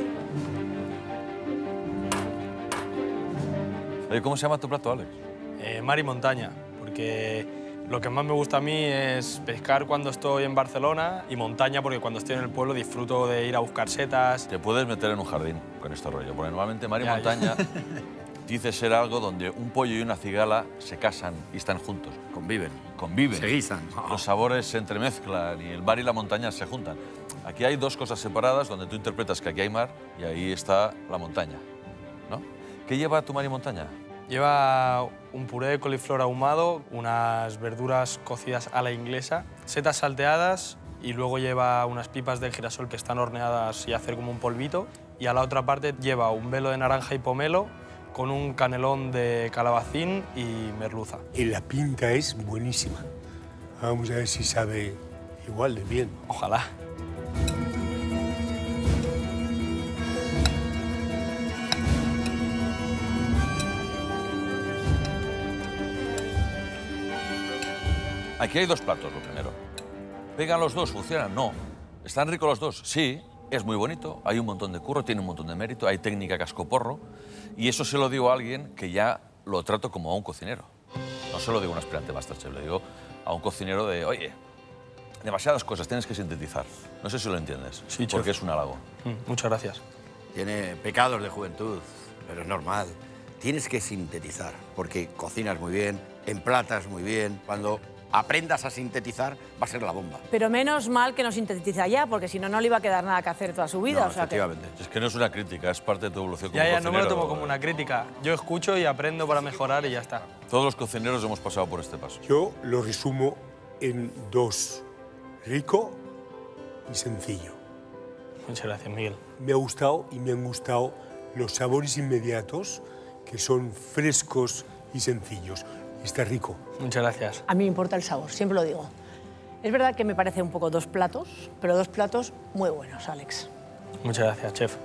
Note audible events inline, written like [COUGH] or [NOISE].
aquí. Oye, ¿cómo se llama tu plato, Alex? Eh, mar y montaña, porque lo que más me gusta a mí es pescar cuando estoy en Barcelona y montaña porque cuando estoy en el pueblo disfruto de ir a buscar setas. Te puedes meter en un jardín con este rollo, porque normalmente mar y Ya, ya. montaña [LAUGHS] dice ser algo donde un pollo y una cigala se casan y están juntos, Conviven. Conviven. Se guisan. Los sabores se entremezclan y el mar y la montaña se juntan. Aquí hay dos cosas separadas donde tú interpretas que aquí hay mar y ahí está la montaña. ¿no? ¿Qué lleva tu mar y montaña? Lleva un puré de coliflor ahumado, unas verduras cocidas a la inglesa, setas salteadas y luego lleva unas pipas de girasol que están horneadas y hacer como un polvito. Y a la otra parte lleva un velo de naranja y pomelo con un canelón de calabacín y merluza. Y la pinta es buenísima. Vamos a ver si sabe igual de bien. Ojalá. Aquí hay dos platos, lo primero. ¿Pegan los dos? ¿Funcionan? No. ¿Están ricos los dos? Sí. Es muy bonito, hay un montón de curro, tiene un montón de mérito, hay técnica cascoporro. Y eso se lo digo a alguien que ya lo trato como a un cocinero. No se lo digo a un aspirante Masterchef, le digo a un cocinero de, oye, demasiadas cosas, tienes que sintetizar. No sé si lo entiendes, Sí, chef. porque es un halago. Mm, Muchas gracias. Tiene pecados de juventud, pero es normal. Tienes que sintetizar, porque cocinas muy bien, emplatas muy bien. Cuando aprendas a sintetizar, va a ser la bomba. Pero menos mal que no sintetiza ya, porque si no, no le iba a quedar nada que hacer toda su vida. No, o sea que- efectivamente. Es que no es una crítica, es parte de tu evolución como Ya, ya, no me lo tomo como una crítica. Yo escucho y aprendo para mejorar y ya está. Todos los cocineros hemos pasado por este paso. Yo lo resumo en dos. Rico y sencillo. Muchas gracias, Miguel. Me ha gustado y me han gustado los sabores inmediatos, que son frescos y sencillos. Está rico. Muchas gracias. A mí me importa el sabor, siempre lo digo. Es verdad que me parece un poco dos platos, pero dos platos muy buenos, Alex. Muchas gracias, chef.